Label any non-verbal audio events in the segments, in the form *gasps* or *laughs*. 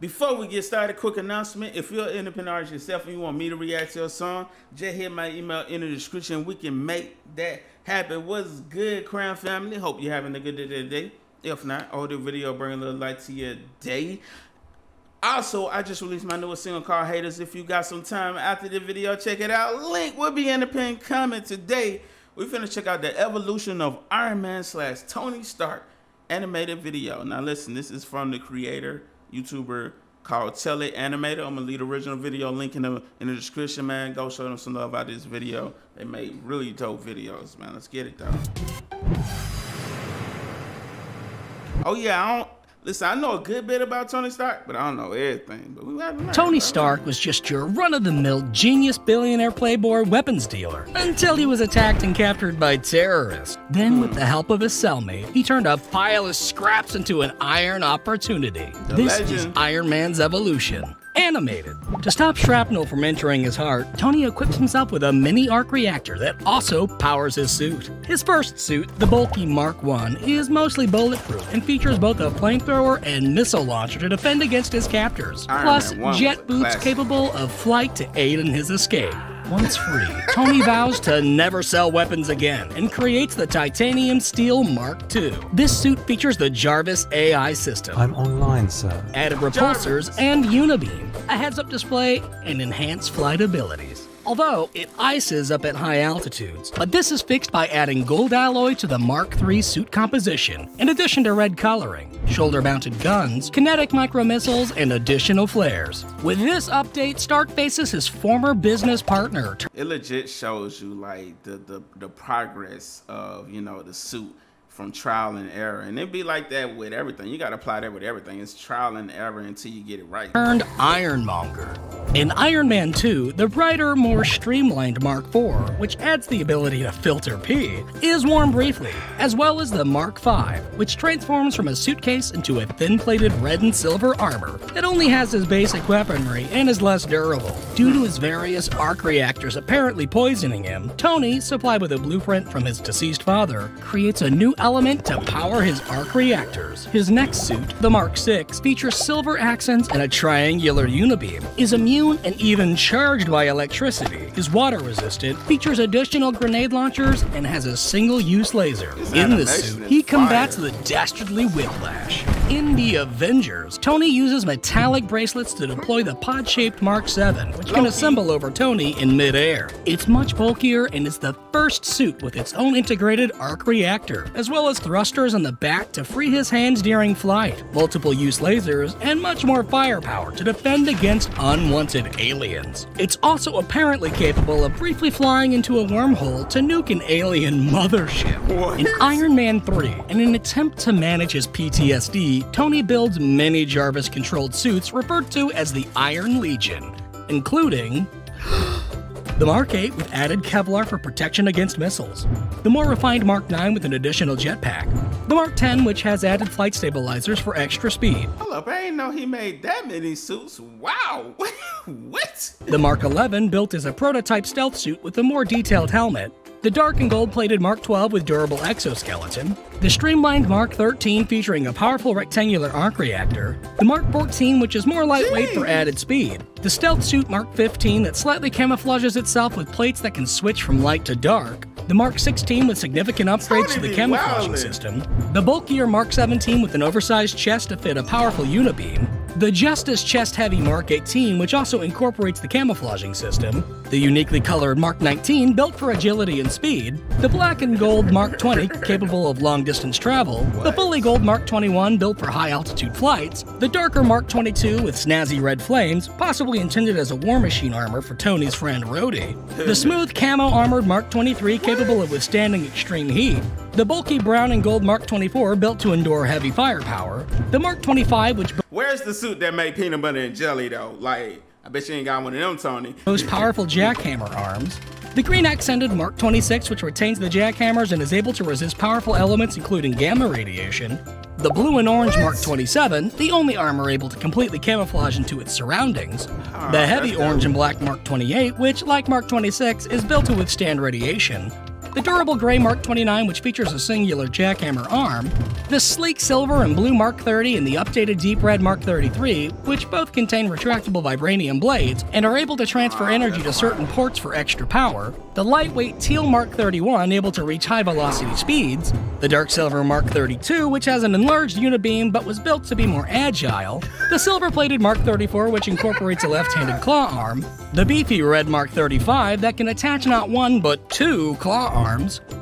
Before we get started, quick announcement. If you're an independent artist yourself and you want me to react to your song, just hit my email in the description. We can make that happen. What's good, Crown family? Hope you're having a good day today. If not, all the video bring a little light to your day. Also, I just released my newest single called Haters. If you got some time after the video, check it out. Link will be in the pin comment today. We finna check out the evolution of Iron Man slash Tony Stark animated video. Now listen, this is from the creator YouTuber called Tele Animator. I'm gonna leave the original video link in the in the description, man. Go show them some love about this video. They made really dope videos, man. Let's get it though. Oh yeah, I don't Listen, I know a good bit about Tony Stark, but I don't know everything. But we have Tony Stark was just your run-of-the-mill genius billionaire playboy weapons dealer until he was attacked and captured by terrorists. Then, with the help of his cellmate, he turned a pile of scraps into an iron opportunity. The this legend. is Iron Man's evolution animated. To stop shrapnel from entering his heart, Tony equips himself with a mini arc reactor that also powers his suit. His first suit, the bulky Mark 1, is mostly bulletproof and features both a flamethrower and missile launcher to defend against his captors, Iron plus jet boots capable of flight to aid in his escape. Once free, Tony vows to never sell weapons again and creates the Titanium Steel Mark II. This suit features the Jarvis AI system. I'm online, sir. Added repulsors Jarvis. and Unibeam, a heads-up display, and enhanced flight abilities although it ices up at high altitudes. But this is fixed by adding gold alloy to the Mark III suit composition, in addition to red coloring, shoulder-mounted guns, kinetic micro-missiles, and additional flares. With this update, Stark faces his former business partner. It legit shows you like the, the, the progress of, you know, the suit from trial and error. And it'd be like that with everything. You got to apply that with everything. It's trial and error until you get it right. Turned Ironmonger. In Iron Man 2, the brighter, more streamlined Mark IV, which adds the ability to filter pee, is worn briefly, as well as the Mark V, which transforms from a suitcase into a thin-plated red and silver armor that only has his basic weaponry and is less durable. Due to his various arc reactors apparently poisoning him, Tony, supplied with a blueprint from his deceased father, creates a new element to power his arc reactors. His next suit, the Mark 6, features silver accents and a triangular unibeam, is immune and even charged by electricity, is water resistant, features additional grenade launchers, and has a single-use laser. In the suit, he combats fire. the dastardly Whiplash. In the Avengers, Tony uses metallic bracelets to deploy the pod-shaped Mark 7, which can assemble over Tony in midair. It's much bulkier and is the first suit with its own integrated arc reactor, as well as thrusters on the back to free his hands during flight, multiple use lasers, and much more firepower to defend against unwanted aliens. It's also apparently capable of briefly flying into a wormhole to nuke an alien mothership. What? In Iron Man 3, in an attempt to manage his PTSD, Tony builds many Jarvis controlled suits referred to as the Iron Legion, including *gasps* *gasps* *gasps* the Mark 8 with added Kevlar for protection against missiles, the more refined Mark 9 with an additional jetpack, the Mark 10 which has added flight stabilizers for extra speed. Hold up, I didn't know he made that many suits. Wow! *laughs* what? The Mark 11 built as a prototype stealth suit with a more detailed helmet, the dark and gold plated Mark 12 with durable exoskeleton, the streamlined Mark 13 featuring a powerful rectangular arc reactor, the Mark 14 which is more lightweight for added speed, the stealth suit Mark 15 that slightly camouflages itself with plates that can switch from light to dark, the Mark 16 with significant upgrades to the camouflaging system, the bulkier Mark 17 with an oversized chest to fit a powerful unibeam, the Justice Chest Heavy Mark 18, which also incorporates the camouflaging system, the uniquely colored Mark 19, built for agility and speed, the black and gold Mark 20, capable of long distance travel, the fully gold Mark 21, built for high altitude flights, the darker Mark 22 with snazzy red flames, possibly intended as a war machine armor for Tony's friend Rhodey, the smooth camo armored Mark 23, capable of withstanding extreme heat, the bulky brown and gold Mark 24 built to endure heavy firepower, the Mark 25 which Where's the suit that made peanut butter and jelly though? Like, I bet you ain't got one of them, Tony. Most powerful jackhammer arms. The green accented Mark 26, which retains the jackhammers and is able to resist powerful elements including gamma radiation. The blue and orange Mark 27, the only armor able to completely camouflage into its surroundings. Oh, the heavy orange and black Mark 28, which, like Mark 26, is built to withstand radiation. The durable gray Mark 29, which features a singular jackhammer arm, the sleek silver and blue Mark 30, and the updated deep red Mark 33, which both contain retractable vibranium blades and are able to transfer energy to certain ports for extra power, the lightweight teal Mark 31, able to reach high velocity speeds, the dark silver Mark 32, which has an enlarged unibeam but was built to be more agile, the silver plated Mark 34, which incorporates a left handed claw arm, the beefy red Mark 35 that can attach not one but two claw arms,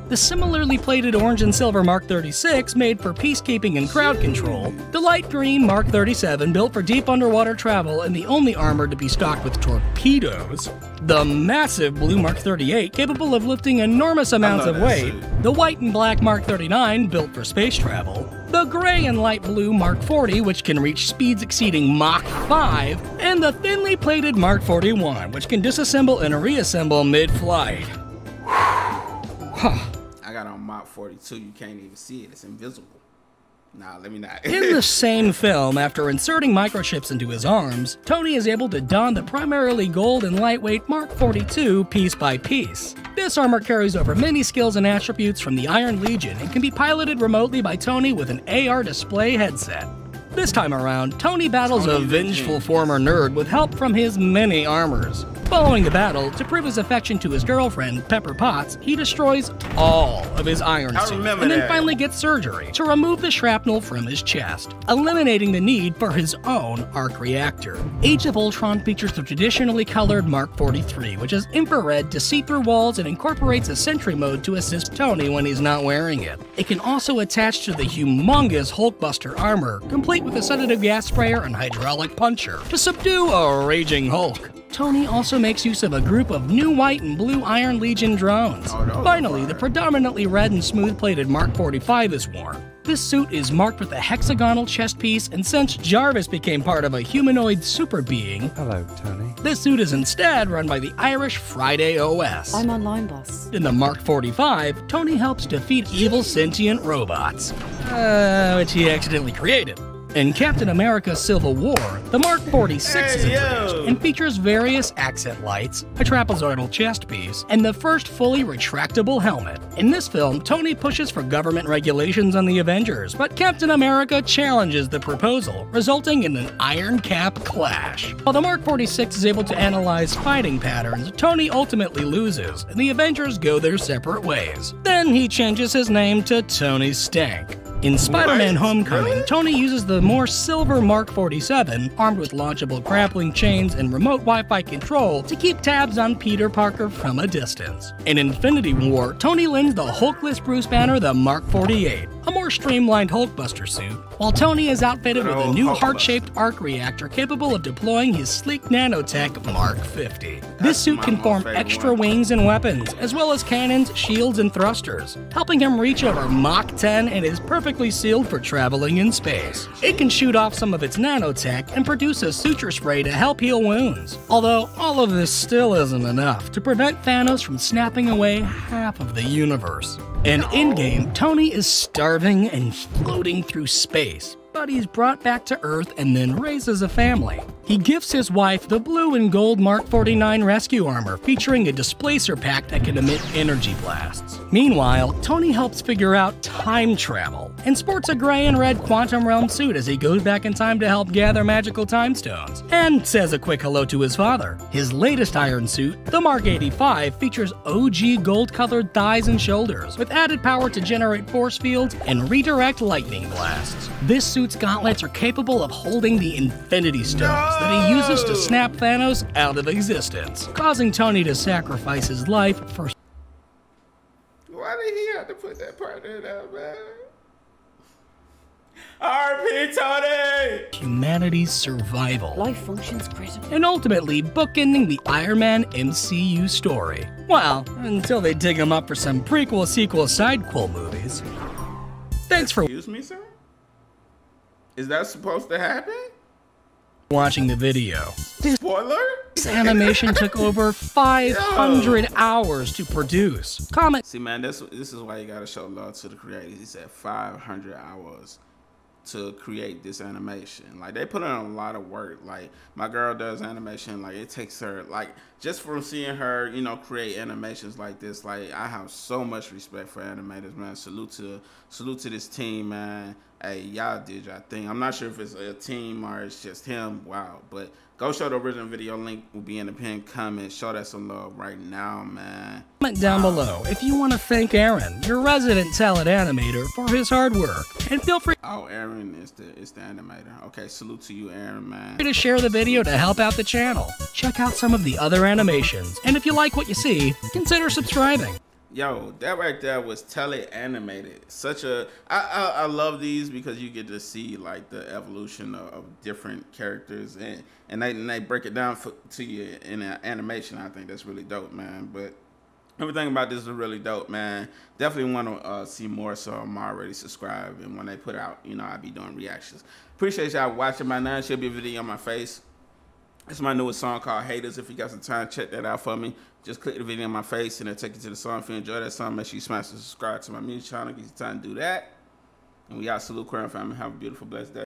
the similarly plated orange and silver Mark 36 made for peacekeeping and crowd control, the light green Mark 37 built for deep underwater travel and the only armor to be stocked with torpedoes, the massive blue Mark 38 capable of lifting enormous amounts of weight, the white and black Mark 39 built for space travel, the gray and light blue Mark 40 which can reach speeds exceeding Mach 5, and the thinly plated Mark 41 which can disassemble and reassemble I got on Mach 42. You can't even see it. It's invisible. Nah, let me not. In the *laughs* same film, after inserting microchips into his arms, Tony is able to don the primarily gold and lightweight Mark 42 piece by piece. This armor carries over many skills and attributes from the Iron Legion and can be piloted remotely by Tony with an AR display headset. This time around, Tony battles a vengeful former nerd with help from his many armors. Following the battle, to prove his affection to his girlfriend, Pepper Potts, he destroys all of his iron suit and then finally gets surgery to remove the shrapnel from his chest, eliminating the need for his own arc reactor. Age of Ultron features the traditionally colored Mark 43, which is infrared to see through walls and incorporates a sentry mode to assist Tony when he's not wearing it. It can also attach to the humongous Hulkbuster armor, complete with a sedative gas sprayer and hydraulic puncher, to subdue a raging Hulk. Tony also makes use of a group of new white and blue Iron Legion drones. Oh, those Finally, the predominantly red and smooth plated Mark 45 is worn. This suit is marked with a hexagonal chest piece, and since Jarvis became part of a humanoid super being, Hello, Tony. this suit is instead run by the Irish Friday OS. I'm online, boss. In the Mark 45, Tony helps defeat evil sentient robots, uh, which he accidentally created. In Captain America Civil War, the Mark 46 is Hey, yo. introduced and features various accent lights, a trapezoidal chest piece, and the first fully retractable helmet. In this film, Tony pushes for government regulations on the Avengers, but Captain America challenges the proposal, resulting in an Iron Cap clash. While the Mark 46 is able to analyze fighting patterns, Tony ultimately loses, and the Avengers go their separate ways. Then he changes his name to Tony Stank. In Spider-Man Homecoming, Really? Tony uses the more silver Mark 47, armed with launchable grappling chains and remote Wi-Fi control, to keep tabs on Peter Parker from a distance. In Infinity War, Tony lends the Hulkless Bruce Banner the Mark 48, a more streamlined Hulkbuster suit, while Tony is outfitted with a new heart-shaped arc reactor capable of deploying his sleek nanotech Mark 50. That's this suit can form extra wings and weapons, as well as cannons, shields, and thrusters, helping him reach over Mach 10 and is perfectly sealed for traveling in space. It can shoot off some of its nanotech and produce a suture spray to help heal wounds. Although all of this still isn't enough to prevent Thanos from snapping away half of the universe. In Endgame, Tony is starving and floating through space he's brought back to Earth and then raises a family. He gifts his wife the blue and gold Mark 49 rescue armor featuring a displacer pack that can emit energy blasts. Meanwhile, Tony helps figure out time travel and sports a gray and red quantum realm suit as he goes back in time to help gather magical time stones and says a quick hello to his father. His latest iron suit, the Mark 85, features OG gold colored thighs and shoulders with added power to generate force fields and redirect lightning blasts. This suit's gauntlets are capable of holding the Infinity Stones that he uses to snap Thanos out of existence, causing Tony to sacrifice his life for Why did he have to put that part in there, man? RP Tony! humanity's survival. Life functions critically. and ultimately bookending the Iron Man MCU story. Well, until they dig him up for some prequel, sequel, sidequel movies. Thanks for Excuse me, sir? Is that supposed to happen? watching the video. Spoiler? This animation took over *laughs* 500 hours to produce. Comment See, man, this this is why you gotta show love to the creators. He said 500 hours to create this animation. Like they put in a lot of work. Like my girl does animation. Like it takes her like just from seeing her, you know, create animations like this. Like I have so much respect for animators, man. Salute to salute to this team, man. Hey, y'all did y'all thing. I'm not sure if it's a team or it's just him. Wow, but go show the original video. Link will be in the pinned comment. Show that some love right now, man. Comment down below if you want to thank Aaron, your resident talent animator, for his hard work, and feel free Oh, Aaron is the is the animator. Okay, salute to you, Aaron, man. to share the video to help out the channel. Check out some of the other animations, and if you like what you see, consider subscribing. Yo, that right there was tele animated. Such a I, I I love these because you get to see like the evolution of, of different characters and and they and they break it down for, to you in an animation. I think that's really dope, man. But everything about this is really dope, man. Definitely want to uh, see more, so I'm already subscribed. And when they put out, you know, I'll be doing reactions. Appreciate y'all watching my now. Should be a video on my face. It's my newest song called Haters. If you got some time, check that out for me. Just click the video on my face and it'll take you to the song. If you enjoy that song, make sure you smash and subscribe to my music channel. Give you time to do that. And we out. Salute Crown Family. Have a beautiful, blessed day.